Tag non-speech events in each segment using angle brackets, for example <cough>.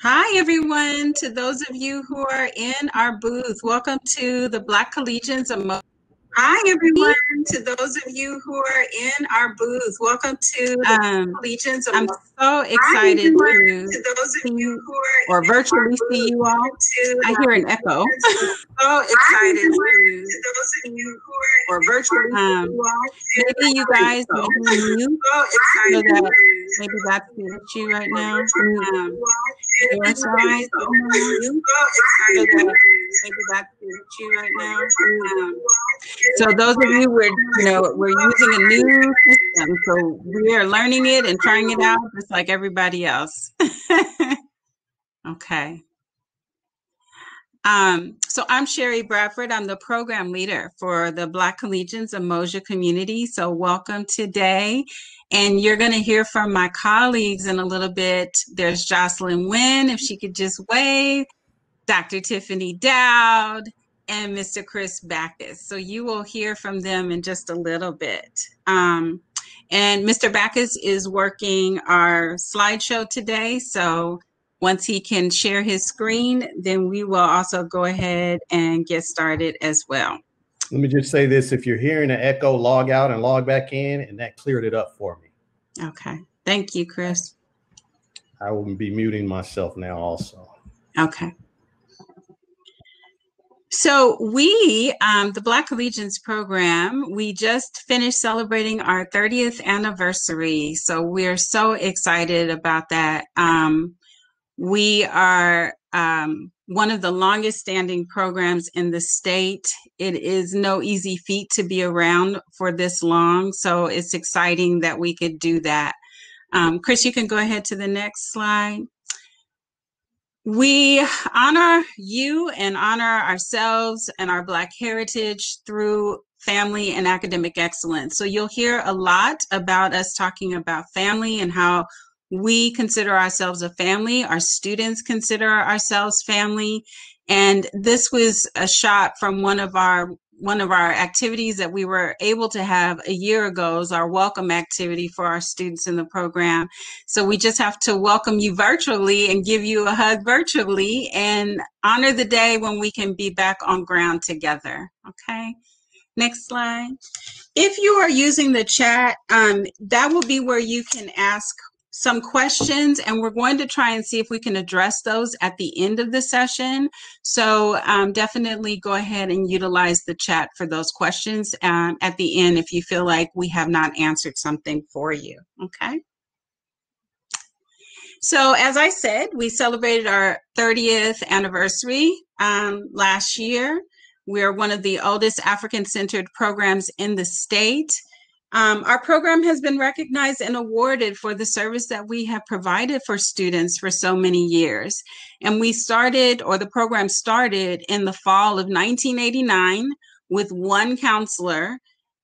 Hi, everyone. To those of you who are in our booth, welcome to the Black Collegians of Hi, everyone. To those of you who are in our booth, welcome to the um, Collegians of I'm so excited to, to those of you who are or virtually see you all. I hear an echo. <laughs> so excited to, to those of you who are or virtually um, see you all. Maybe you guys maybe you <laughs> so excited so that maybe that's the issue right now. Um, <laughs> so that maybe that's the issue right now. Um, so those of you we're you know we're using a new system, so we are learning it and trying it out just like everybody else. <laughs> okay. Um, so I'm Sherry Bradford. I'm the program leader for the Black Collegians of Umoja community. So welcome today. And you're going to hear from my colleagues in a little bit. There's Jocelyn Wynn, if she could just wave, Dr. Tiffany Dowd, and Mr. Chris Backus. So you will hear from them in just a little bit. Um, and Mr. Backus is working our slideshow today. So once he can share his screen, then we will also go ahead and get started as well. Let me just say this, if you're hearing an echo, log out and log back in, and that cleared it up for me. Okay. Thank you, Chris. I will be muting myself now also. Okay. So we, um, the Black Collegians program, we just finished celebrating our 30th anniversary. So we're so excited about that. Um, we are um, one of the longest standing programs in the state. It is no easy feat to be around for this long. So it's exciting that we could do that. Um, Chris, you can go ahead to the next slide. We honor you and honor ourselves and our Black heritage through family and academic excellence. So you'll hear a lot about us talking about family and how we consider ourselves a family. Our students consider ourselves family. And this was a shot from one of our one of our activities that we were able to have a year ago is our welcome activity for our students in the program. So we just have to welcome you virtually and give you a hug virtually and honor the day when we can be back on ground together. Okay. Next slide. If you are using the chat, um, that will be where you can ask some questions and we're going to try and see if we can address those at the end of the session. So um, definitely go ahead and utilize the chat for those questions um, at the end if you feel like we have not answered something for you, okay? So as I said, we celebrated our 30th anniversary um, last year. We're one of the oldest African-centered programs in the state. Um, our program has been recognized and awarded for the service that we have provided for students for so many years. And we started, or the program started in the fall of 1989 with one counselor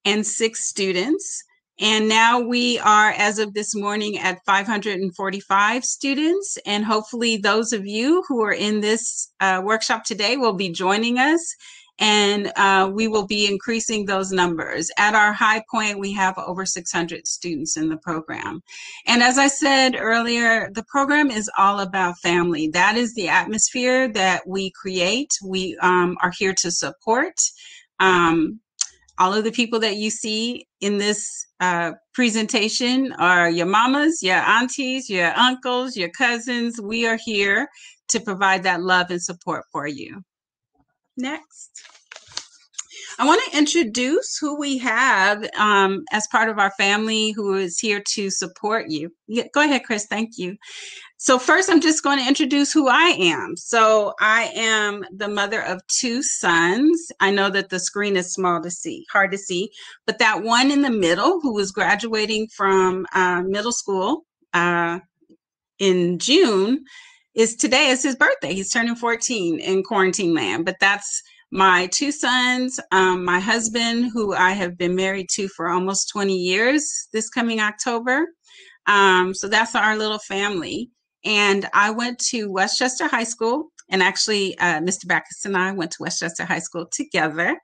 and six students. And now we are, as of this morning, at 545 students. And hopefully, those of you who are in this uh, workshop today will be joining us and uh, we will be increasing those numbers. At our high point, we have over 600 students in the program. And as I said earlier, the program is all about family. That is the atmosphere that we create. We um, are here to support. Um, all of the people that you see in this uh, presentation are your mamas, your aunties, your uncles, your cousins. We are here to provide that love and support for you. Next. I want to introduce who we have um, as part of our family who is here to support you. Yeah, go ahead, Chris. Thank you. So, first, I'm just going to introduce who I am. So, I am the mother of two sons. I know that the screen is small to see, hard to see, but that one in the middle who is graduating from uh, middle school uh, in June is today is his birthday. He's turning 14 in quarantine land, but that's my two sons, um, my husband, who I have been married to for almost 20 years this coming October. Um, so that's our little family. And I went to Westchester High School, and actually, uh, Mr. Backus and I went to Westchester High School together.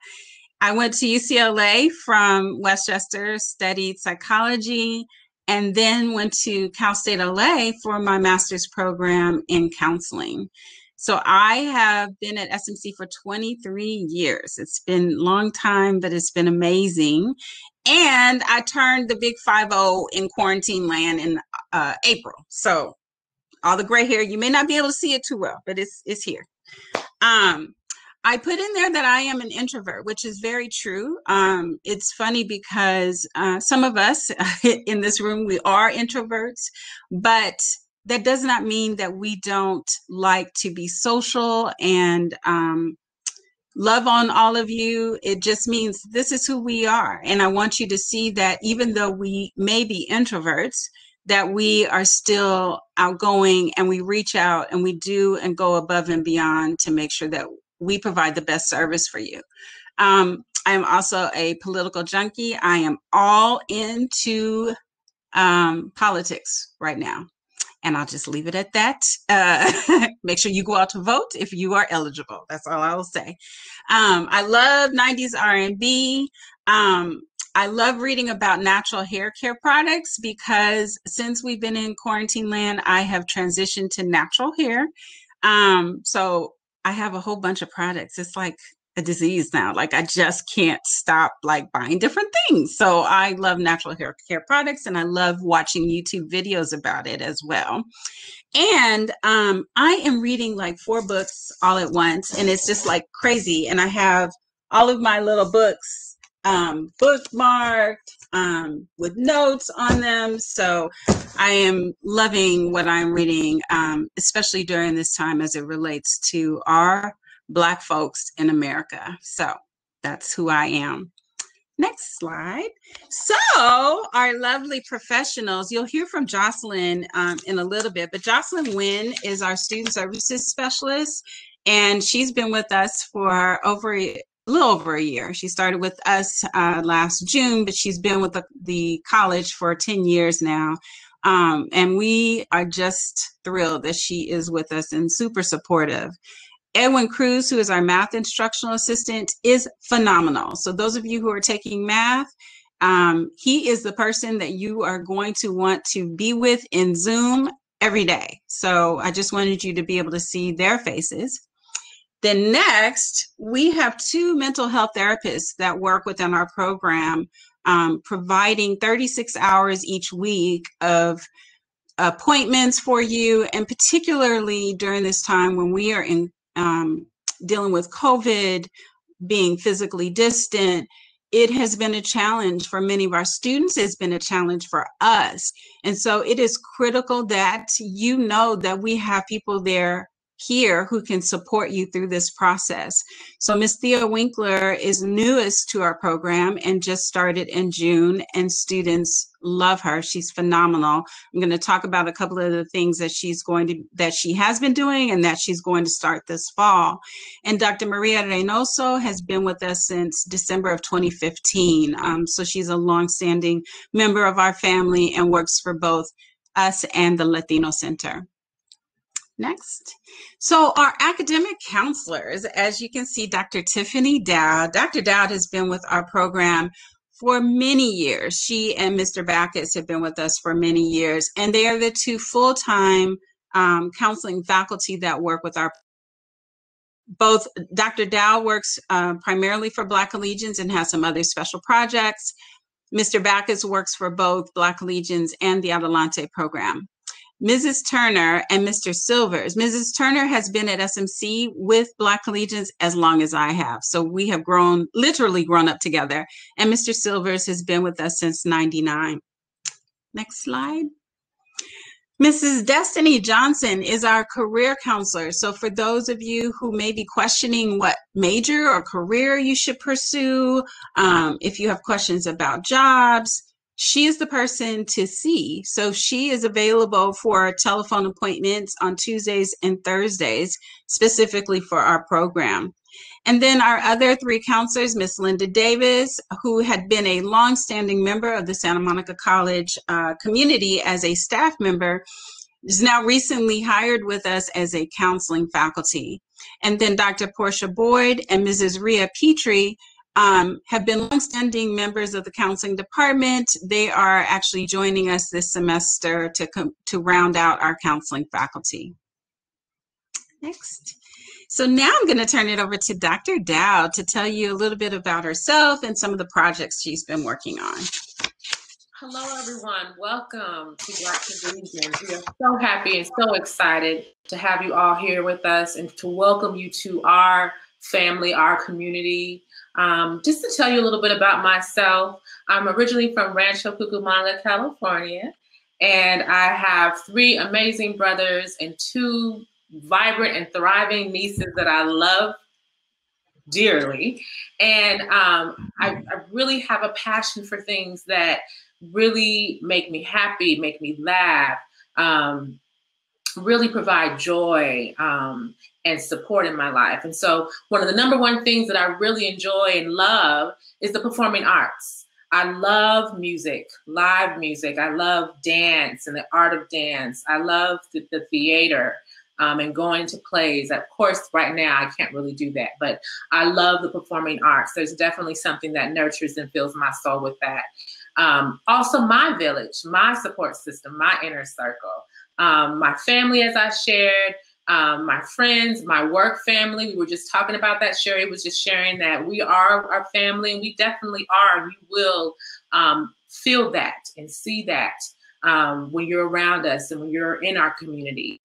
I went to UCLA from Westchester, studied psychology, and then went to Cal State LA for my master's program in counseling. So I have been at SMC for 23 years. It's been a long time, but it's been amazing. And I turned the big 5-0 in quarantine land in uh, April. So all the gray hair, you may not be able to see it too well, but it's it's here. Um, I put in there that I am an introvert, which is very true. Um, it's funny because uh, some of us <laughs> in this room, we are introverts, but that does not mean that we don't like to be social and um, love on all of you. It just means this is who we are. And I want you to see that even though we may be introverts, that we are still outgoing and we reach out and we do and go above and beyond to make sure that we provide the best service for you. Um, I am also a political junkie. I am all into um, politics right now. And I'll just leave it at that. Uh, <laughs> make sure you go out to vote if you are eligible. That's all I will say. Um, I love 90s R&B. Um, I love reading about natural hair care products because since we've been in quarantine land, I have transitioned to natural hair. Um, so I have a whole bunch of products. It's like a disease now. Like I just can't stop like buying different things. So I love natural hair care products and I love watching YouTube videos about it as well. And um, I am reading like four books all at once and it's just like crazy. And I have all of my little books um, bookmarked um, with notes on them. So I am loving what I'm reading, um, especially during this time as it relates to our Black folks in America. So that's who I am. Next slide. So, our lovely professionals, you'll hear from Jocelyn um, in a little bit, but Jocelyn Wynn is our student services specialist, and she's been with us for over a little over a year. She started with us uh, last June, but she's been with the, the college for 10 years now. Um, and we are just thrilled that she is with us and super supportive. Edwin Cruz, who is our math instructional assistant, is phenomenal. So, those of you who are taking math, um, he is the person that you are going to want to be with in Zoom every day. So, I just wanted you to be able to see their faces. Then next, we have two mental health therapists that work within our program, um, providing 36 hours each week of appointments for you, and particularly during this time when we are in um, dealing with COVID, being physically distant, it has been a challenge for many of our students. It's been a challenge for us. And so it is critical that you know that we have people there here who can support you through this process. So Miss Thea Winkler is newest to our program and just started in June and students love her. She's phenomenal. I'm going to talk about a couple of the things that she's going to that she has been doing and that she's going to start this fall. And Dr. Maria Reynoso has been with us since December of 2015. Um, so she's a longstanding member of our family and works for both us and the Latino Center. Next. So our academic counselors, as you can see, Dr. Tiffany Dowd. Dr. Dowd has been with our program for many years. She and Mr. Backus have been with us for many years, and they are the two full-time um, counseling faculty that work with our both Dr. Dowd works uh, primarily for Black Collegians and has some other special projects. Mr. Backus works for both Black Collegians and the Adelante program. Mrs. Turner and Mr. Silvers. Mrs. Turner has been at SMC with Black Collegians as long as I have. So we have grown, literally grown up together. And Mr. Silvers has been with us since 99. Next slide. Mrs. Destiny Johnson is our career counselor. So, for those of you who may be questioning what major or career you should pursue, um, if you have questions about jobs, she is the person to see. So she is available for telephone appointments on Tuesdays and Thursdays, specifically for our program. And then our other three counselors, Miss Linda Davis, who had been a longstanding member of the Santa Monica College uh, community as a staff member, is now recently hired with us as a counseling faculty. And then Dr. Portia Boyd and Mrs. Ria Petrie um, have been longstanding members of the counseling department. They are actually joining us this semester to, to round out our counseling faculty. Next. So now I'm going to turn it over to Dr. Dowd to tell you a little bit about herself and some of the projects she's been working on. Hello, everyone. Welcome to Black Collegians. We are so happy and so excited to have you all here with us and to welcome you to our family, our community. Um, just to tell you a little bit about myself, I'm originally from Rancho Cucamonga, California, and I have three amazing brothers and two vibrant and thriving nieces that I love dearly. And um, I, I really have a passion for things that really make me happy, make me laugh, um, really provide joy um, and support in my life. And so, one of the number one things that I really enjoy and love is the performing arts. I love music, live music. I love dance and the art of dance. I love the, the theater um, and going to plays. Of course, right now I can't really do that, but I love the performing arts. There's definitely something that nurtures and fills my soul with that. Um, also, my village, my support system, my inner circle, um, my family, as I shared, um, my friends, my work family. We were just talking about that. Sherry was just sharing that we are our family, and we definitely are. We will um, feel that and see that um, when you're around us and when you're in our community.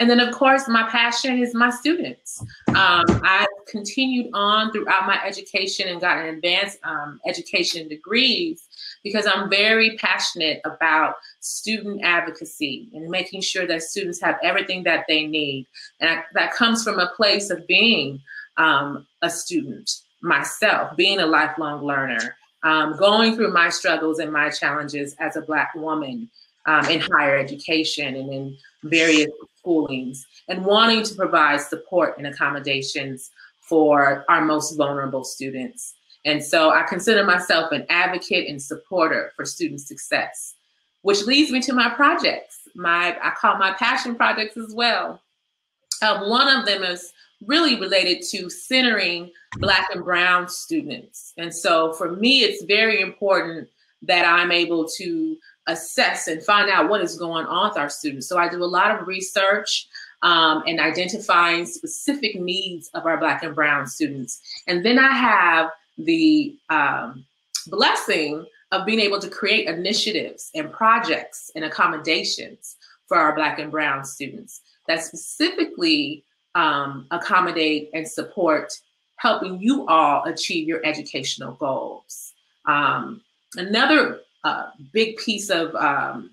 And then, of course, my passion is my students. Um, I've continued on throughout my education and got an advanced um, education degrees because I'm very passionate about student advocacy and making sure that students have everything that they need. And I, that comes from a place of being um, a student myself, being a lifelong learner, um, going through my struggles and my challenges as a Black woman um, in higher education and in various schoolings and wanting to provide support and accommodations for our most vulnerable students. And so I consider myself an advocate and supporter for student success, which leads me to my projects. My I call my passion projects as well. Um, one of them is really related to centering Black and Brown students. And so for me, it's very important that I'm able to assess and find out what is going on with our students. So I do a lot of research um, and identifying specific needs of our Black and Brown students. And then I have the um, blessing of being able to create initiatives and projects and accommodations for our Black and Brown students that specifically um, accommodate and support helping you all achieve your educational goals. Um, another uh, big piece of um,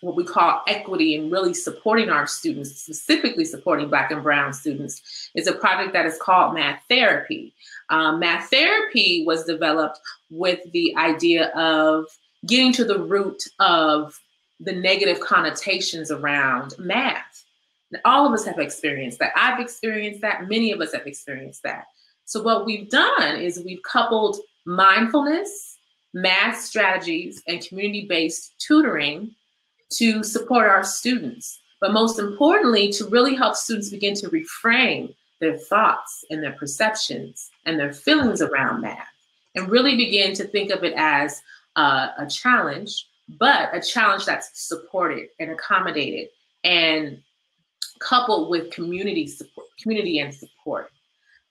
what we call equity and really supporting our students, specifically supporting Black and Brown students, is a project that is called Math Therapy. Um, math Therapy was developed with the idea of getting to the root of the negative connotations around math. All of us have experienced that. I've experienced that. Many of us have experienced that. So, what we've done is we've coupled mindfulness math strategies, and community-based tutoring to support our students. But most importantly, to really help students begin to reframe their thoughts and their perceptions and their feelings around math and really begin to think of it as uh, a challenge, but a challenge that's supported and accommodated and coupled with community support, community and support.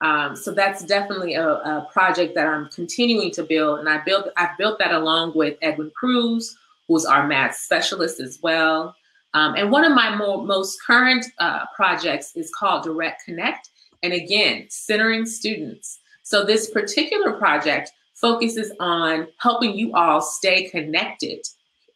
Um, so that's definitely a, a, project that I'm continuing to build, and I built I've built that along with Edwin Cruz, who's our math specialist as well. Um, and one of my more, most current uh, projects is called Direct Connect, and again, centering students. So this particular project focuses on helping you all stay connected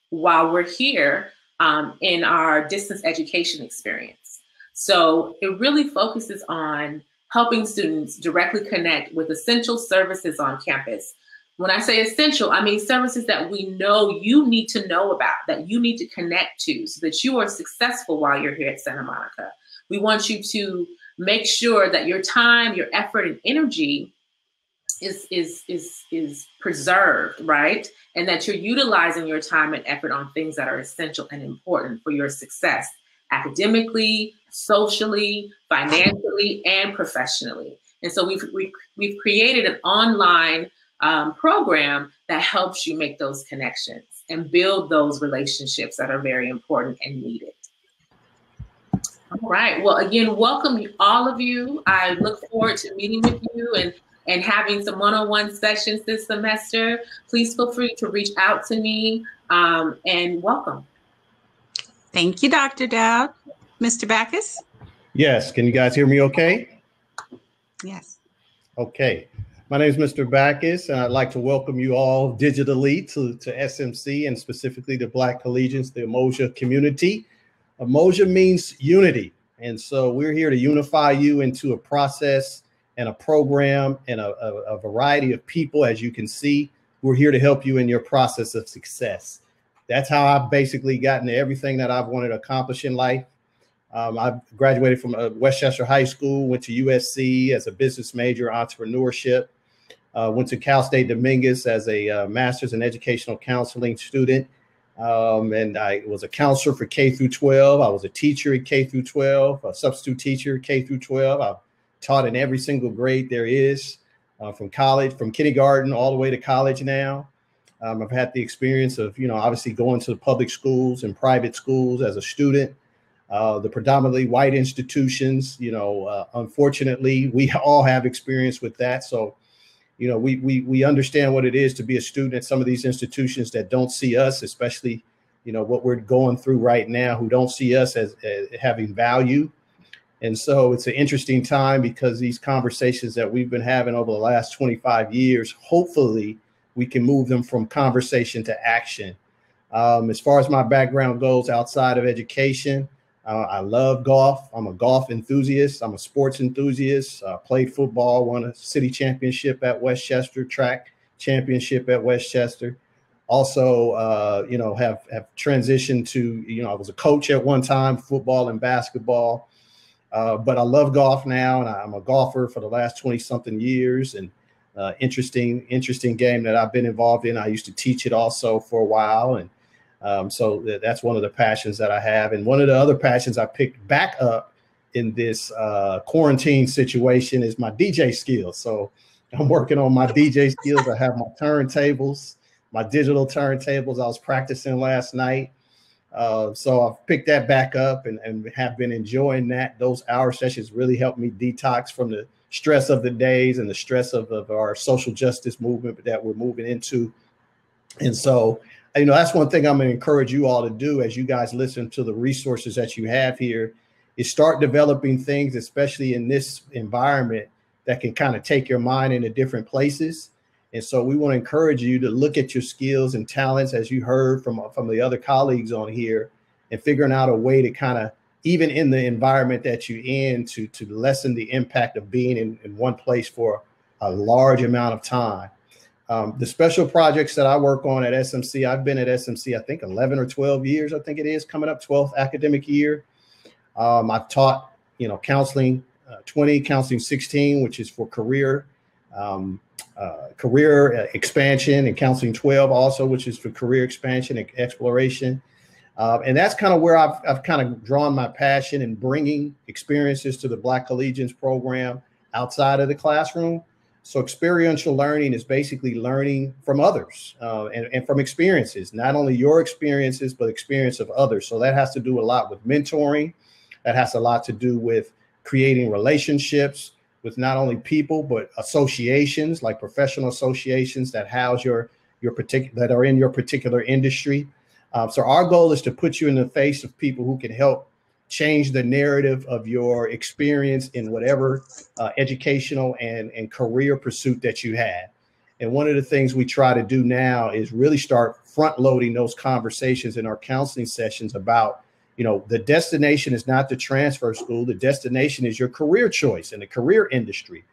while we're here um, in our distance education experience. So it really focuses on helping students directly connect with essential services on campus. When I say essential, I mean services that we know you need to know about, that you need to connect to so that you are successful while you're here at Santa Monica. We want you to make sure that your time, your effort, and energy is is is is preserved, right? And that you're utilizing your time and effort on things that are essential and important for your success academically, socially, financially, and professionally. And so we've, we, have we have created an online um, program that helps you make those connections and build those relationships that are very important and needed. All right. Well, again, welcome all of you. I look forward to meeting with you and and having some one-on-one sessions this semester. Please feel free to reach out to me um, and welcome. Thank you, Dr. Dowd. Mr. Backus? Yes. Can you guys hear me okay? Yes. Okay. My name is Mr. Backus, and I'd like to welcome you all digitally to, to SMC and specifically the Black Collegians, the Umoja community. Umoja means unity. And so we're here to unify you into a process and a program and a, a, a variety of people, as you can see. We're here to help you in your process of success. That's how I've basically gotten to everything that I've wanted to accomplish in life. Um, I graduated from uh, West High School, went to USC as a business major, entrepreneurship. Uh, went to Cal State Dominguez as a uh, master's in educational counseling student. Um, and I was a counselor for K through 12. I was a teacher at K through 12, a substitute teacher K through 12. I've taught in every single grade there is, uh, from college, from kindergarten all the way to college now. Um, I've had the experience of, you know, obviously going to the public schools and private schools as a student. Uh, the predominantly white institutions, you know, uh, unfortunately, we <laughs> all have experience with that. So you know, we we we understand what it is to be a student at some of these institutions that don't see us, especially, you know, what we're going through right now, who don't see us as, as having value. And so it's an interesting time because these conversations that we've been having over the last 25 years, hopefully we can move them from conversation to action. Um, as far as my background goes outside of education, uh, I love golf. I'm a golf enthusiast. I'm a sports enthusiast. Uh, played football, won a city championship at Westchester, track championship at Westchester. Also, uh, you know, have have transitioned to you know I was a coach at one time, football and basketball. Uh, but I love golf now, and I'm a golfer for the last 20 something years. And uh, interesting, interesting game that I've been involved in. I used to teach it also for a while, and um, so that's one of the passions that I have. And one of the other passions I picked back up in this uh, quarantine situation is my DJ skills. So I'm working on my DJ skills. I have my turntables, my digital turntables. I was practicing last night. Uh, so I've picked that back up and, and have been enjoying that. Those hour sessions really helped me detox from the stress of the days and the stress of, of our social justice movement that we're moving into. And so you know, that's one thing I'm going to encourage you all to do as you guys listen to the resources that you have here is start developing things, especially in this environment that can kind of take your mind into different places. And so we want to encourage you to look at your skills and talents, as you heard from, from the other colleagues on here, and figuring out a way to kind of, even in the environment that you're in, to, to lessen the impact of being in, in one place for a large amount of time. Um, the special projects that I work on at SMC, I've been at SMC, I think 11 or 12 years, I think it is coming up 12th academic year. Um, I've taught, you know, counseling uh, 20, counseling 16, which is for career, um, uh, career uh, expansion and counseling 12 also, which is for career expansion and exploration. Uh, and that's kind of where I've, I've kind of drawn my passion in bringing experiences to the Black Collegians program outside of the classroom so experiential learning is basically learning from others uh, and, and from experiences, not only your experiences, but experience of others. So that has to do a lot with mentoring. That has a lot to do with creating relationships with not only people, but associations like professional associations that house your, your particular, that are in your particular industry. Uh, so our goal is to put you in the face of people who can help change the narrative of your experience in whatever uh, educational and, and career pursuit that you had. And one of the things we try to do now is really start front loading those conversations in our counseling sessions about, you know, the destination is not the transfer school, the destination is your career choice in the career industry.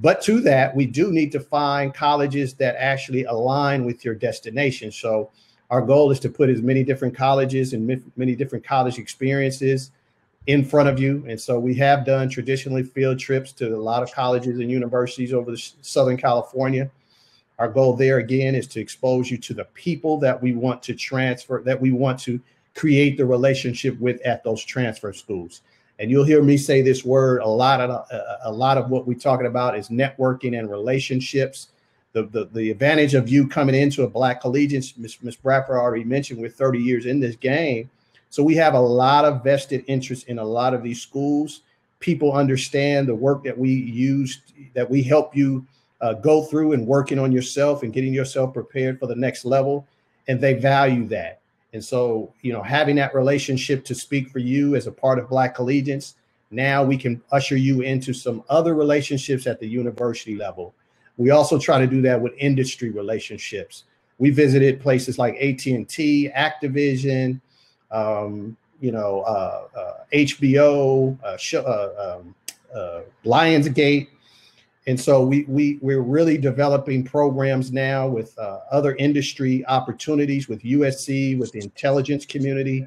But to that, we do need to find colleges that actually align with your destination. So our goal is to put as many different colleges and many different college experiences in front of you. And so we have done traditionally field trips to a lot of colleges and universities over the Southern California. Our goal there again is to expose you to the people that we want to transfer, that we want to create the relationship with at those transfer schools. And you'll hear me say this word a lot of uh, a lot of what we're talking about is networking and relationships. The, the, the advantage of you coming into a black collegiate, Miss. Bradford already mentioned, we're 30 years in this game. So we have a lot of vested interest in a lot of these schools. People understand the work that we use, that we help you uh, go through and working on yourself and getting yourself prepared for the next level. And they value that. And so, you know, having that relationship to speak for you as a part of Black Collegians, now we can usher you into some other relationships at the university level. We also try to do that with industry relationships. We visited places like AT&T, Activision, um, you know, uh, uh, HBO, uh, uh, um, uh, Lionsgate, and so we we we're really developing programs now with uh, other industry opportunities with USC, with the intelligence community,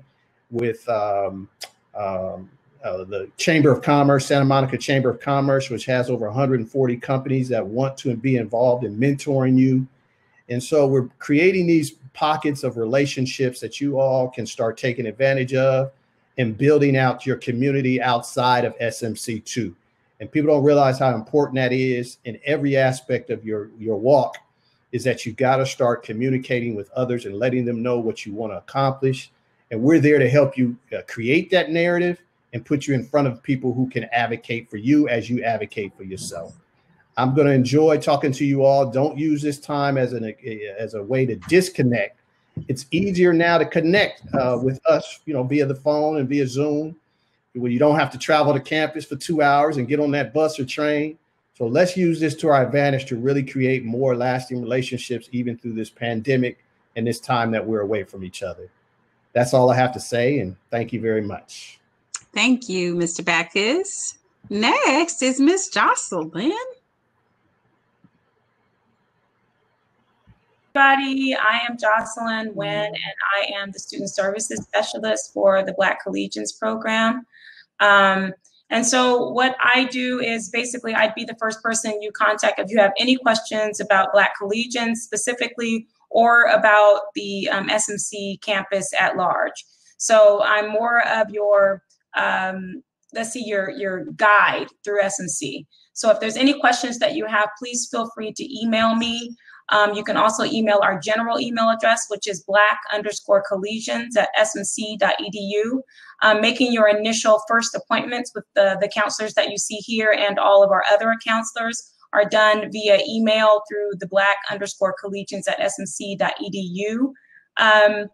with um, um, uh, the Chamber of Commerce, Santa Monica Chamber of Commerce, which has over 140 companies that want to be involved in mentoring you. And so we're creating these pockets of relationships that you all can start taking advantage of and building out your community outside of SMC2. and people don't realize how important that is in every aspect of your your walk is that you got to start communicating with others and letting them know what you want to accomplish and we're there to help you uh, create that narrative and put you in front of people who can advocate for you as you advocate for yourself i'm going to enjoy talking to you all don't use this time as an as a way to disconnect it's easier now to connect uh, with us you know via the phone and via zoom where you don't have to travel to campus for two hours and get on that bus or train. So let's use this to our advantage to really create more lasting relationships, even through this pandemic and this time that we're away from each other. That's all I have to say, and thank you very much. Thank you, Mr. Backus. Next is Miss Jocelyn. everybody. I am Jocelyn Wynn, and I am the Student Services Specialist for the Black Collegians Program. Um, and so what I do is basically I'd be the first person you contact if you have any questions about Black Collegians specifically or about the um, SMC campus at large. So I'm more of your, um, let's see, your, your guide through SMC. So if there's any questions that you have, please feel free to email me. Um, you can also email our general email address, which is black underscore collegians at smc.edu. Um, making your initial first appointments with the, the counselors that you see here and all of our other counselors are done via email through the black underscore collegians at smc.edu um,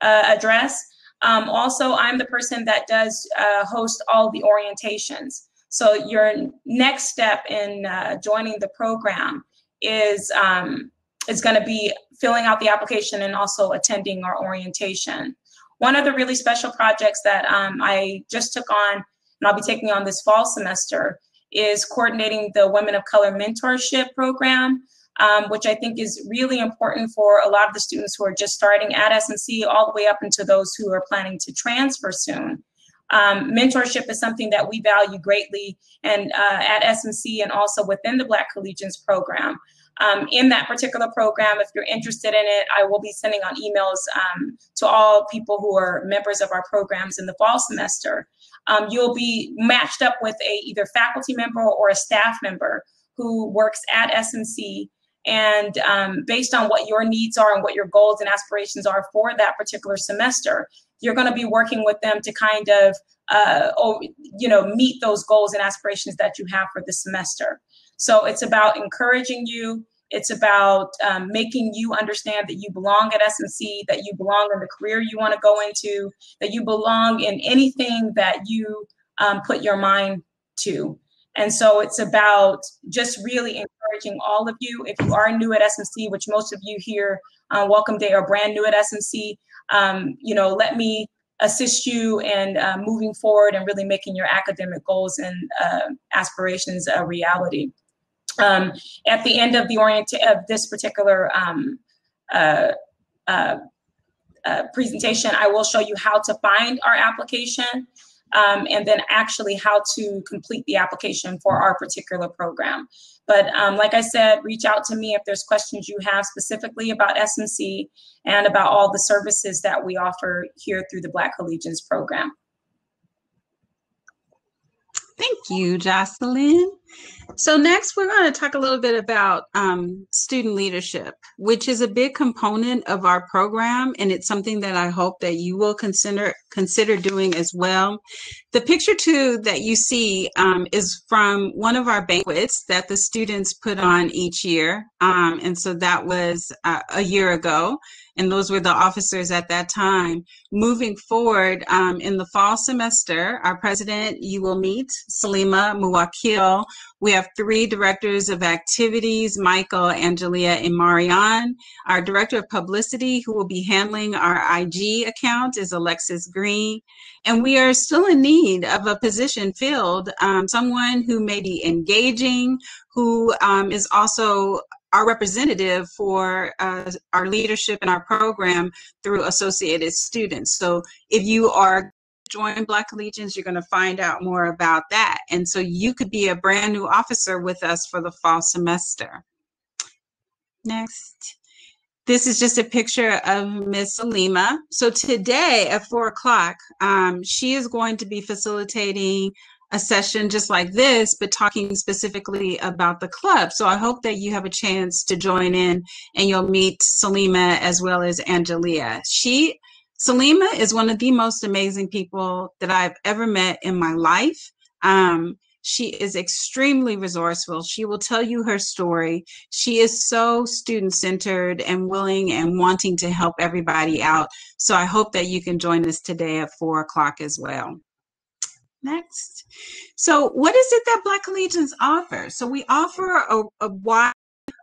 uh, address. Um, also, I'm the person that does uh, host all the orientations. So your next step in uh, joining the program is um, is going to be filling out the application and also attending our orientation. One of the really special projects that um, I just took on and I'll be taking on this fall semester is coordinating the Women of Color Mentorship Program, um, which I think is really important for a lot of the students who are just starting at SMC all the way up into those who are planning to transfer soon. Um, mentorship is something that we value greatly and uh, at SMC and also within the Black Collegians program um, in that particular program. If you're interested in it, I will be sending out emails um, to all people who are members of our programs in the fall semester. Um, you'll be matched up with a either faculty member or a staff member who works at SMC. And um, based on what your needs are and what your goals and aspirations are for that particular semester, you're going to be working with them to kind of, uh, oh, you know, meet those goals and aspirations that you have for the semester. So it's about encouraging you. It's about um, making you understand that you belong at SMC, that you belong in the career you want to go into, that you belong in anything that you um, put your mind to. And so it's about just really encouraging all of you. If you are new at SMC, which most of you here, uh, welcome day, are brand new at SMC, um, you know, let me assist you in uh, moving forward and really making your academic goals and uh, aspirations a reality. Um, at the end of the orient of this particular um, uh, uh, uh, presentation, I will show you how to find our application um, and then actually how to complete the application for our particular program. But um, like I said, reach out to me if there's questions you have specifically about SMC and about all the services that we offer here through the Black Collegians program. Thank you, Jocelyn. So next, we're going to talk a little bit about um, student leadership, which is a big component of our program, and it's something that I hope that you will consider consider doing as well. The picture two that you see um, is from one of our banquets that the students put on each year, um, and so that was uh, a year ago and those were the officers at that time. Moving forward um, in the fall semester, our president, you will meet Salima Muwakil. We have three directors of activities, Michael, Angelia, and Marianne. Our director of publicity, who will be handling our IG account, is Alexis Green. And we are still in need of a position filled, um, someone who may be engaging, who um, is also our representative for uh, our leadership and our program through associated students. So if you are join Black Collegians, you're going to find out more about that. And so you could be a brand new officer with us for the fall semester. Next. This is just a picture of Miss Salima. So today at four o'clock, um, she is going to be facilitating a session just like this, but talking specifically about the club. So I hope that you have a chance to join in and you'll meet Salima as well as Angelia. She, Salima is one of the most amazing people that I've ever met in my life. Um, she is extremely resourceful. She will tell you her story. She is so student centered and willing and wanting to help everybody out. So I hope that you can join us today at four o'clock as well. Next. So, what is it that Black Collegians offer? So, we offer a, a wide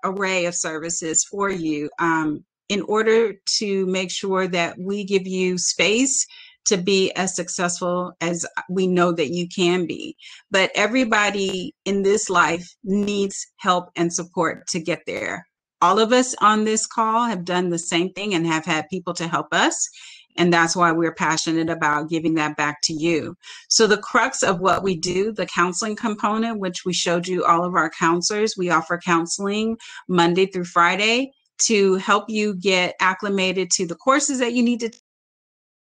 array of services for you um, in order to make sure that we give you space to be as successful as we know that you can be. But everybody in this life needs help and support to get there. All of us on this call have done the same thing and have had people to help us. And that's why we're passionate about giving that back to you. So, the crux of what we do, the counseling component, which we showed you all of our counselors, we offer counseling Monday through Friday to help you get acclimated to the courses that you need to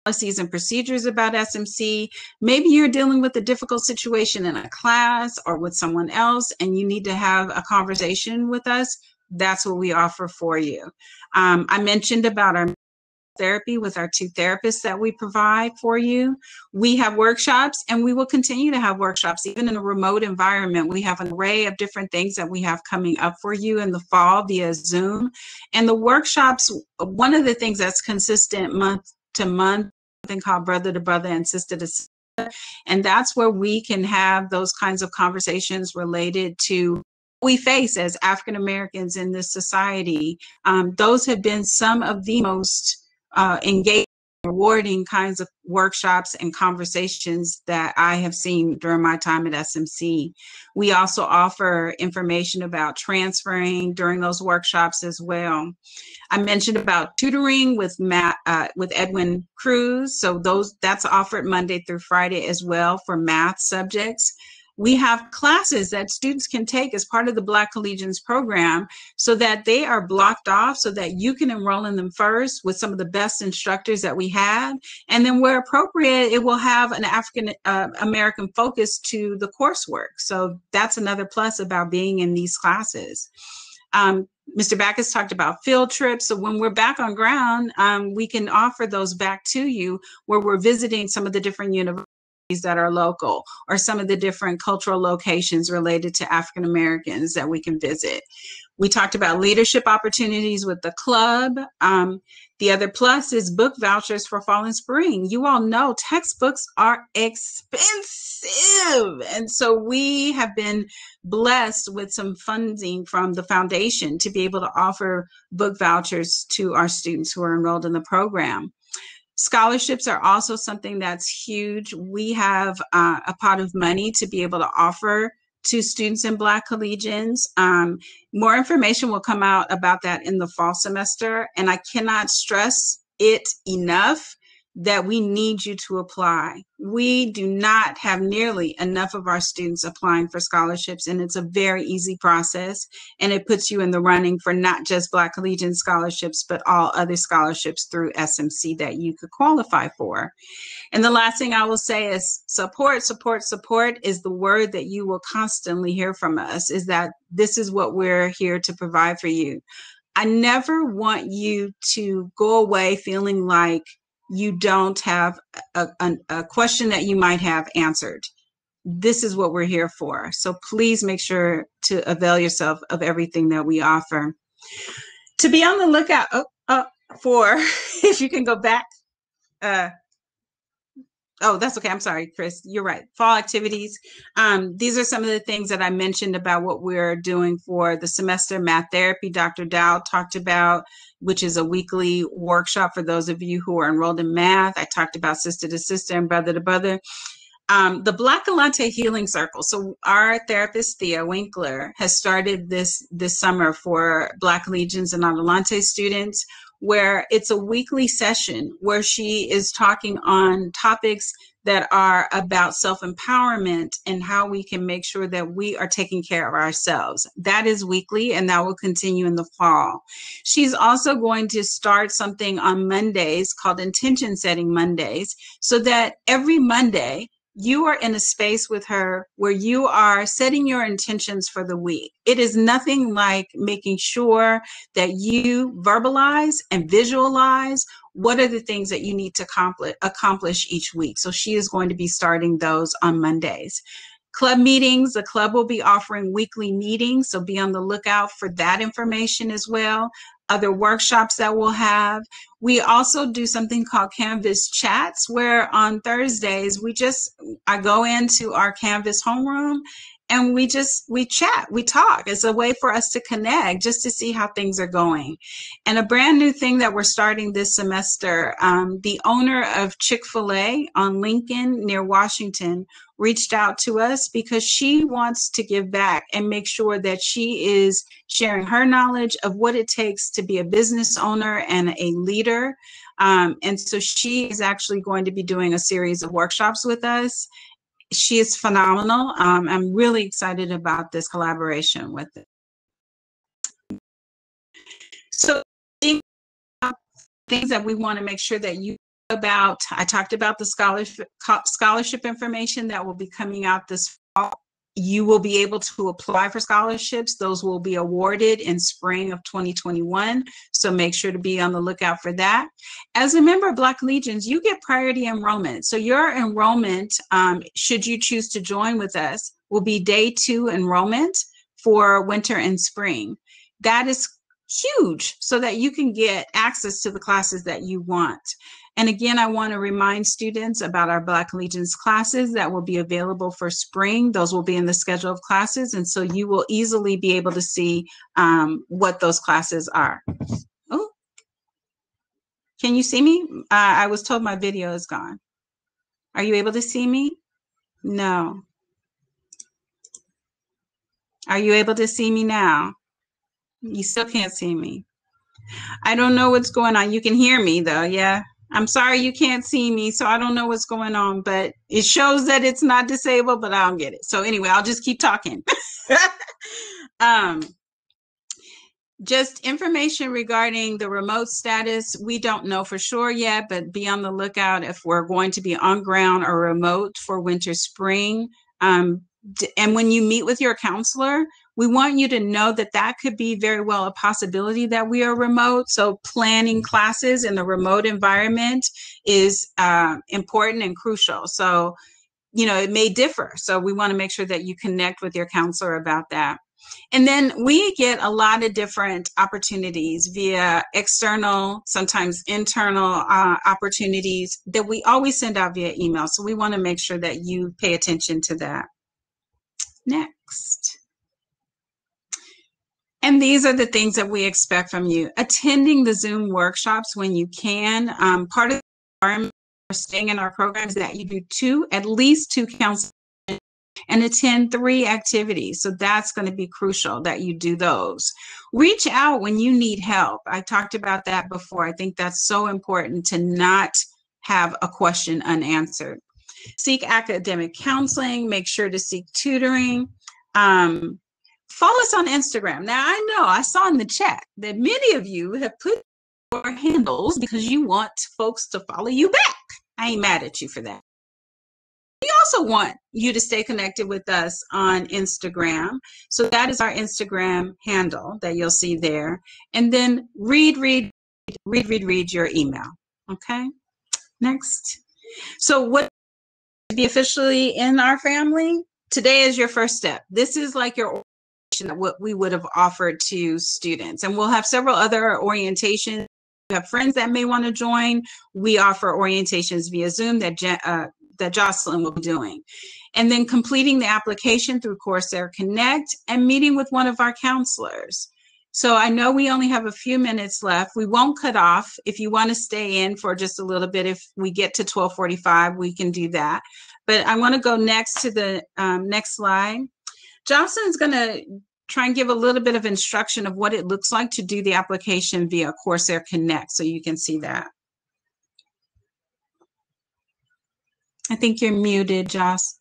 policies and procedures about SMC. Maybe you're dealing with a difficult situation in a class or with someone else, and you need to have a conversation with us. That's what we offer for you. Um, I mentioned about our therapy with our two therapists that we provide for you. We have workshops and we will continue to have workshops even in a remote environment. We have an array of different things that we have coming up for you in the fall via Zoom. And the workshops, one of the things that's consistent month to month, something called brother to brother and sister to sister. And that's where we can have those kinds of conversations related to we face as African Americans in this society. Um, those have been some of the most uh, engaging, rewarding kinds of workshops and conversations that I have seen during my time at SMC. We also offer information about transferring during those workshops as well. I mentioned about tutoring with Matt uh, with Edwin Cruz. So those that's offered Monday through Friday as well for math subjects we have classes that students can take as part of the Black Collegians program so that they are blocked off so that you can enroll in them first with some of the best instructors that we have. And then where appropriate, it will have an African uh, American focus to the coursework. So that's another plus about being in these classes. Um, Mr. Backus talked about field trips. So when we're back on ground, um, we can offer those back to you where we're visiting some of the different universities that are local or some of the different cultural locations related to African Americans that we can visit. We talked about leadership opportunities with the club. Um, the other plus is book vouchers for fall and spring. You all know textbooks are expensive. And so we have been blessed with some funding from the foundation to be able to offer book vouchers to our students who are enrolled in the program. Scholarships are also something that's huge. We have uh, a pot of money to be able to offer to students in Black collegians. Um, more information will come out about that in the fall semester, and I cannot stress it enough that we need you to apply. We do not have nearly enough of our students applying for scholarships, and it's a very easy process. And it puts you in the running for not just Black Collegian scholarships, but all other scholarships through SMC that you could qualify for. And the last thing I will say is support, support, support is the word that you will constantly hear from us is that this is what we're here to provide for you. I never want you to go away feeling like you don't have a, a, a, question that you might have answered. This is what we're here for. So please make sure to avail yourself of everything that we offer. To be on the lookout oh, uh, for, <laughs> if you can go back, uh, Oh, that's okay. I'm sorry, Chris. You're right. Fall activities. Um, these are some of the things that I mentioned about what we're doing for the semester math therapy. Dr. Dowd talked about, which is a weekly workshop for those of you who are enrolled in math. I talked about sister to sister and brother to brother. Um, the Black Alante Healing Circle. So our therapist Thea Winkler has started this this summer for Black Collegians and Adelante students where it's a weekly session where she is talking on topics that are about self empowerment and how we can make sure that we are taking care of ourselves. That is weekly and that will continue in the fall. She's also going to start something on Mondays called Intention Setting Mondays so that every Monday you are in a space with her where you are setting your intentions for the week. It is nothing like making sure that you verbalize and visualize what are the things that you need to accomplish, accomplish each week. So she is going to be starting those on Mondays. Club meetings, the club will be offering weekly meetings, so be on the lookout for that information as well other workshops that we'll have. We also do something called Canvas Chats, where on Thursdays we just I go into our Canvas homeroom and we just we chat we talk. It's a way for us to connect just to see how things are going. And a brand new thing that we're starting this semester um, the owner of chick-fil-a on lincoln near washington reached out to us because she wants to give back and make sure that she is sharing her knowledge of what it takes to be a business owner and a leader. Um, and so she is actually going to be doing a series of workshops with us she is phenomenal. Um, I'm really excited about this collaboration with it. So things that we want to make sure that you about, I talked about the scholarship, scholarship information that will be coming out this fall you will be able to apply for scholarships. Those will be awarded in spring of 2021. So make sure to be on the lookout for that. As a member of Black Collegians, you get priority enrollment. So your enrollment, um, should you choose to join with us, will be day two enrollment for winter and spring. That is huge so that you can get access to the classes that you want. And again, I want to remind students about our Black Collegians classes that will be available for spring. Those will be in the schedule of classes. And so you will easily be able to see um, what those classes are. Oh, can you see me? Uh, I was told my video is gone. Are you able to see me? No. Are you able to see me now? You still can't see me. I don't know what's going on. You can hear me though, yeah? I'm sorry you can't see me, so I don't know what's going on, but it shows that it's not disabled, but I don't get it. So anyway, I'll just keep talking. <laughs> um, just information regarding the remote status, we don't know for sure yet, but be on the lookout if we're going to be on ground or remote for winter spring. Um, and when you meet with your counselor, we want you to know that that could be very well a possibility that we are remote. So planning classes in the remote environment is uh, important and crucial. So, you know, it may differ. So we want to make sure that you connect with your counselor about that. And then we get a lot of different opportunities via external, sometimes internal uh, opportunities that we always send out via email. So we want to make sure that you pay attention to that. Next. And these are the things that we expect from you. Attending the Zoom workshops when you can. Um, part of the staying in our programs that you do two, at least two counseling and attend three activities. So that's going to be crucial that you do those. Reach out when you need help. I talked about that before. I think that's so important to not have a question unanswered. Seek academic counseling, make sure to seek tutoring. Um, follow us on Instagram. Now, I know I saw in the chat that many of you have put your handles because you want folks to follow you back. I ain't mad at you for that. We also want you to stay connected with us on Instagram. So that is our Instagram handle that you'll see there. And then read, read, read, read, read your email. Okay. Next. So what to be officially in our family? Today is your first step. This is like your what we would have offered to students. And we'll have several other orientations. We have friends that may want to join. We offer orientations via Zoom that uh, that Jocelyn will be doing. And then completing the application through Corsair Connect and meeting with one of our counselors. So I know we only have a few minutes left. We won't cut off. If you want to stay in for just a little bit, if we get to 1245, we can do that. But I want to go next to the um, next slide. Jocelyn's going to try and give a little bit of instruction of what it looks like to do the application via Corsair Connect so you can see that. I think you're muted, Joss.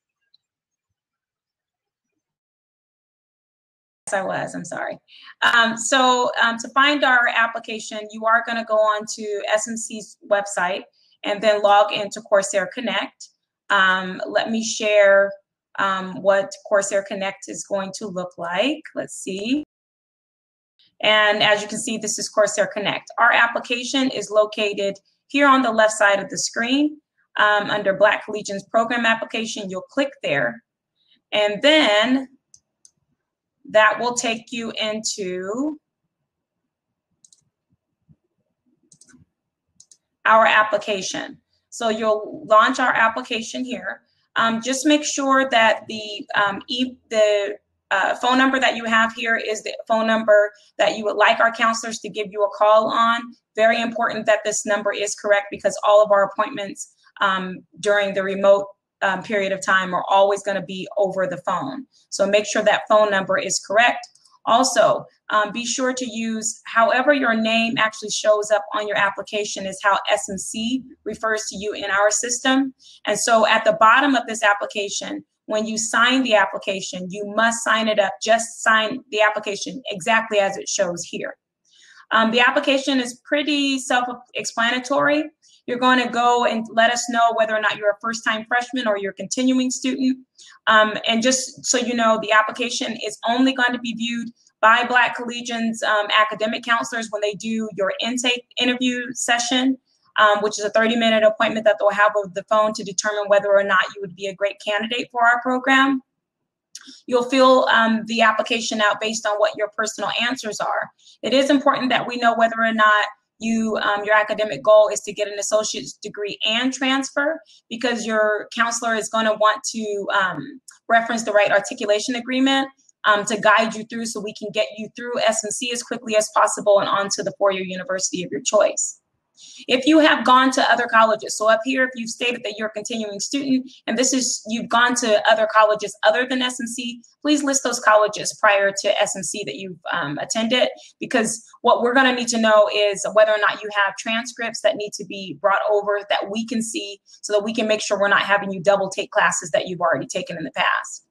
Yes, I was. I'm sorry. Um, so um, to find our application, you are going to go on to SMC's website and then log into Corsair Connect. Um, let me share um, what Corsair Connect is going to look like. Let's see. And as you can see, this is Corsair Connect. Our application is located here on the left side of the screen um, under Black Collegians program application, you'll click there. And then that will take you into our application. So you'll launch our application here. Um, just make sure that the um, e the uh, phone number that you have here is the phone number that you would like our counselors to give you a call on. Very important that this number is correct because all of our appointments um, during the remote um, period of time are always going to be over the phone. So make sure that phone number is correct. Also, um, be sure to use however your name actually shows up on your application is how SMC refers to you in our system. And so at the bottom of this application, when you sign the application, you must sign it up, just sign the application exactly as it shows here. Um, the application is pretty self-explanatory. You're going to go and let us know whether or not you're a first time freshman or you're a continuing student. Um, and just so you know, the application is only going to be viewed by Black Collegians um, academic counselors when they do your intake interview session, um, which is a 30 minute appointment that they'll have over the phone to determine whether or not you would be a great candidate for our program. You'll fill um, the application out based on what your personal answers are. It is important that we know whether or not you um, your academic goal is to get an associate's degree and transfer because your counselor is going to want to um, reference the right articulation agreement um, to guide you through so we can get you through SMC as quickly as possible and on to the four-year university of your choice. If you have gone to other colleges, so up here, if you've stated that you're a continuing student and this is you've gone to other colleges other than SMC, please list those colleges prior to SMC that you've um, attended because what we're going to need to know is whether or not you have transcripts that need to be brought over that we can see so that we can make sure we're not having you double take classes that you've already taken in the past.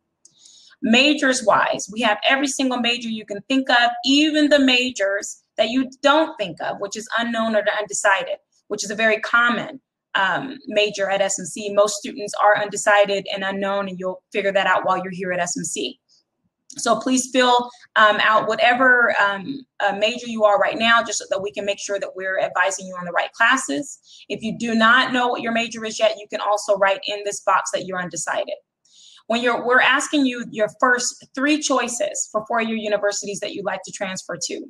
Majors wise, we have every single major you can think of, even the majors that you don't think of, which is unknown or undecided, which is a very common um, major at SMC. Most students are undecided and unknown, and you'll figure that out while you're here at SMC. So please fill um, out whatever um, major you are right now, just so that we can make sure that we're advising you on the right classes. If you do not know what your major is yet, you can also write in this box that you're undecided when you're we're asking you your first three choices for four-year universities that you'd like to transfer to.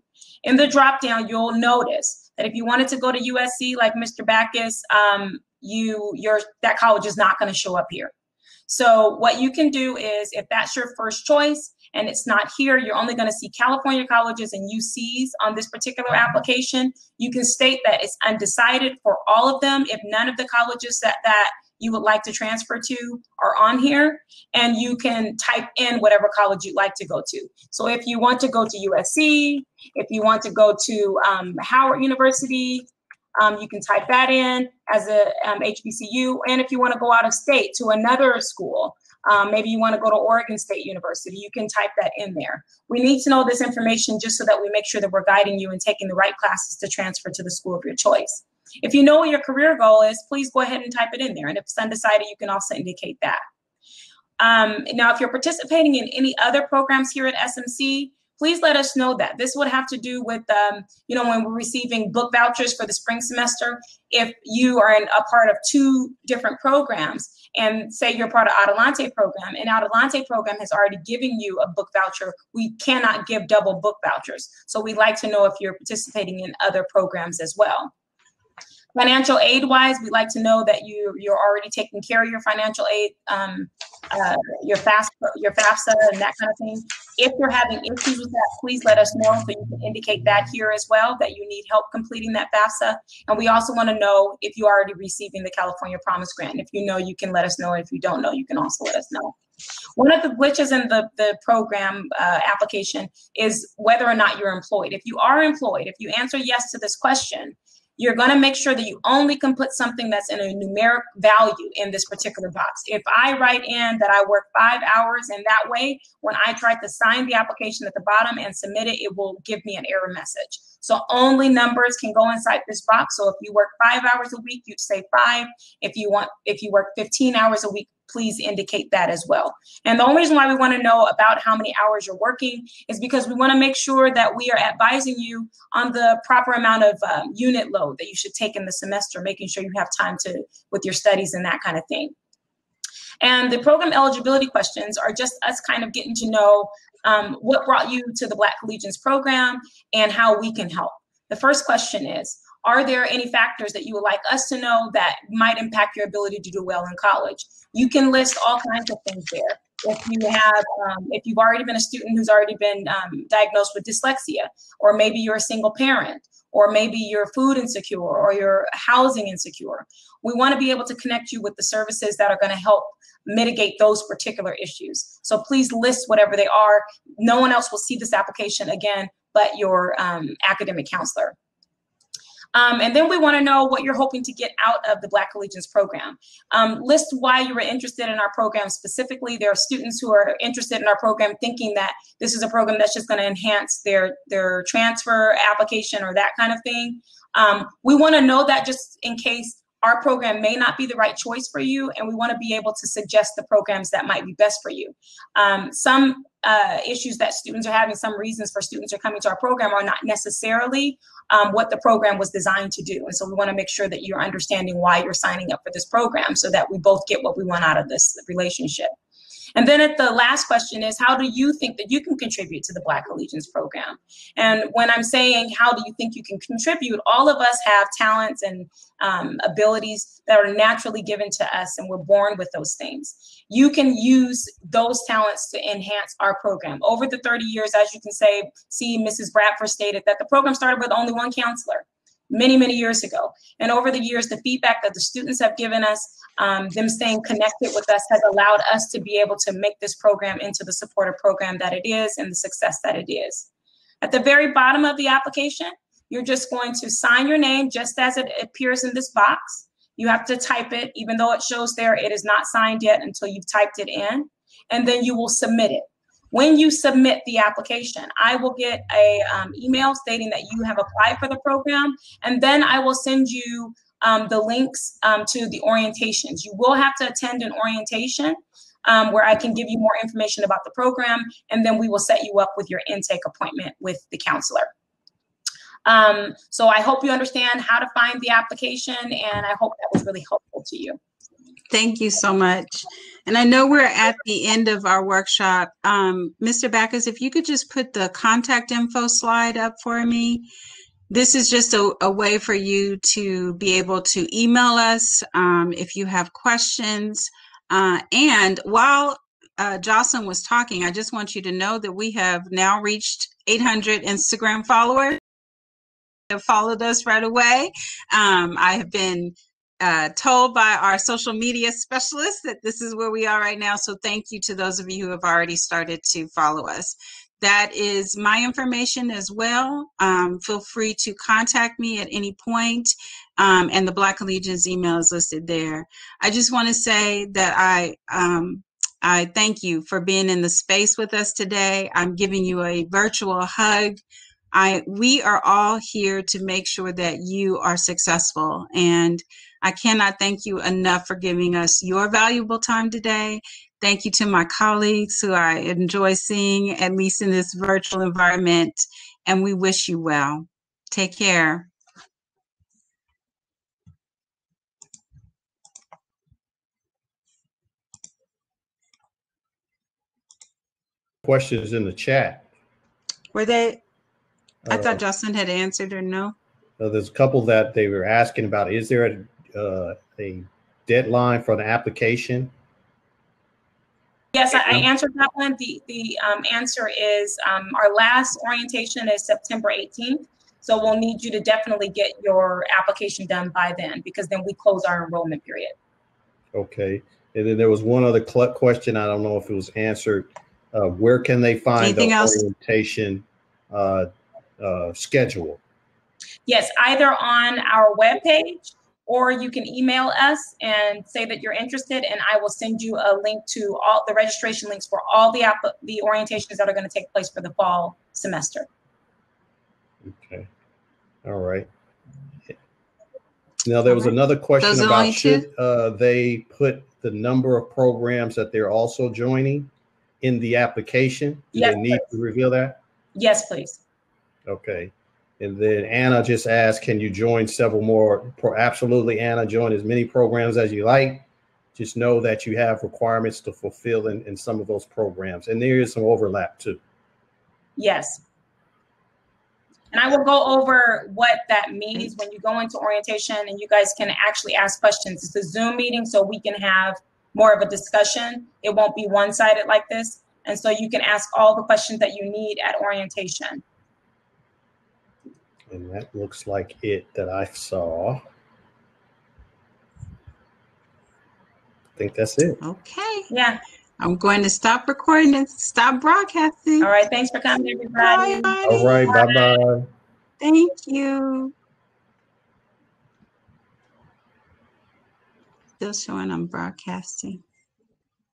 In the drop down, you'll notice that if you wanted to go to USC like Mr. Backus, um, you your that college is not going to show up here. So what you can do is if that's your first choice and it's not here, you're only going to see California colleges and UCs on this particular application. You can state that it's undecided for all of them. If none of the colleges that that you would like to transfer to are on here and you can type in whatever college you'd like to go to. So if you want to go to USC, if you want to go to um, Howard University, um, you can type that in as a um, HBCU. And if you want to go out of state to another school, um, maybe you want to go to Oregon State University, you can type that in there. We need to know this information just so that we make sure that we're guiding you and taking the right classes to transfer to the school of your choice. If you know what your career goal is, please go ahead and type it in there. And if it's undecided, you can also indicate that. Um, now, if you're participating in any other programs here at SMC, please let us know that. This would have to do with, um, you know, when we're receiving book vouchers for the spring semester. If you are in a part of two different programs, and say you're part of Adelante program, and Adelante program has already given you a book voucher, we cannot give double book vouchers. So we'd like to know if you're participating in other programs as well. Financial aid wise, we'd like to know that you you're already taking care of your financial aid, um, uh, your FAFSA, your FAFSA, and that kind of thing. If you're having issues with that, please let us know so you can indicate that here as well that you need help completing that FAFSA. And we also want to know if you are already receiving the California Promise Grant. If you know, you can let us know. If you don't know, you can also let us know. One of the glitches in the, the program uh, application is whether or not you're employed. If you are employed, if you answer yes to this question, you're going to make sure that you only can put something that's in a numeric value in this particular box. If I write in that I work five hours in that way, when I try to sign the application at the bottom and submit it, it will give me an error message. So only numbers can go inside this box. So if you work five hours a week, you'd say five. If you want, if you work 15 hours a week, please indicate that as well. And the only reason why we want to know about how many hours you're working is because we want to make sure that we are advising you on the proper amount of um, unit load that you should take in the semester, making sure you have time to with your studies and that kind of thing. And the program eligibility questions are just us kind of getting to know um, what brought you to the Black Collegians program and how we can help. The first question is, are there any factors that you would like us to know that might impact your ability to do well in college? You can list all kinds of things there. If you have, um, if you've already been a student who's already been um, diagnosed with dyslexia, or maybe you're a single parent, or maybe you're food insecure, or you're housing insecure, we want to be able to connect you with the services that are going to help mitigate those particular issues. So please list whatever they are. No one else will see this application again but your um, academic counselor. Um, and then we want to know what you're hoping to get out of the Black Collegians program. Um, list why you were interested in our program specifically. There are students who are interested in our program thinking that this is a program that's just going to enhance their, their transfer application or that kind of thing. Um, we want to know that just in case our program may not be the right choice for you, and we want to be able to suggest the programs that might be best for you. Um, some uh, issues that students are having, some reasons for students are coming to our program are not necessarily um, what the program was designed to do. And so we want to make sure that you're understanding why you're signing up for this program so that we both get what we want out of this relationship. And then at the last question is, how do you think that you can contribute to the Black Collegians program? And when I'm saying, how do you think you can contribute, all of us have talents and um, abilities that are naturally given to us, and we're born with those things. You can use those talents to enhance our program. Over the 30 years, as you can say, see, Mrs. Bradford stated that the program started with only one counselor many, many years ago. And over the years, the feedback that the students have given us, um, them staying connected with us has allowed us to be able to make this program into the supportive program that it is and the success that it is. At the very bottom of the application, you're just going to sign your name just as it appears in this box. You have to type it, even though it shows there, it is not signed yet until you've typed it in, and then you will submit it. When you submit the application, I will get a um, email stating that you have applied for the program, and then I will send you um, the links um, to the orientations. You will have to attend an orientation um, where I can give you more information about the program, and then we will set you up with your intake appointment with the counselor. Um, so I hope you understand how to find the application, and I hope that was really helpful to you. Thank you so much. And I know we're at the end of our workshop. Um, Mr. Backus, if you could just put the contact info slide up for me. This is just a, a way for you to be able to email us um, if you have questions. Uh, and while uh, Jocelyn was talking, I just want you to know that we have now reached 800 Instagram followers have followed us right away. Um, I have been uh, told by our social media specialist that this is where we are right now. So thank you to those of you who have already started to follow us. that is my information as well. Um, feel free to contact me at any point, um, and the Black Collegians email is listed there. I just want to say that I um, I thank you for being in the space with us today. I'm giving you a virtual hug. I we are all here to make sure that you are successful and I cannot thank you enough for giving us your valuable time today. Thank you to my colleagues who I enjoy seeing, at least in this virtual environment, and we wish you well. Take care. Questions in the chat. Were they, I Uh, thought Justin had answered or no? Uh, there's a couple that they were asking about. Is there a, uh, a deadline for the application? Yes, I, I answered that one. The, the um, answer is um, our last orientation is September 18th. So we'll need you to definitely get your application done by then because then we close our enrollment period. Okay. And then there was one other cl- question. I don't know if it was answered. Uh, where can they find Anything the else? orientation uh, uh, schedule? Yes, either on our webpage or you can email us and say that you're interested and I will send you a link to all the registration links for all the app, the orientations that are going to take place for the fall semester. Okay. All right. Now, there was All right. another question Those about should uh, they put the number of programs that they're also joining in the application? Do Yes, they need to reveal that? Yes, please. Okay. And then Anna just asked, can you join several more? Pro- Absolutely, Anna, join as many programs as you like. Just know that you have requirements to fulfill in, in some of those programs. And there is some overlap too. Yes. And I will go over what that means when you go into orientation and you guys can actually ask questions. It's a Zoom meeting, so we can have more of a discussion. It won't be one sided like this. And so you can ask all the questions that you need at orientation. And that looks like it that I saw. I think that's it. Okay. Yeah. I'm going to stop recording and stop broadcasting. All right. Thanks for coming, everybody. Bye, All right. Bye bye. Thank you. Still showing I'm broadcasting.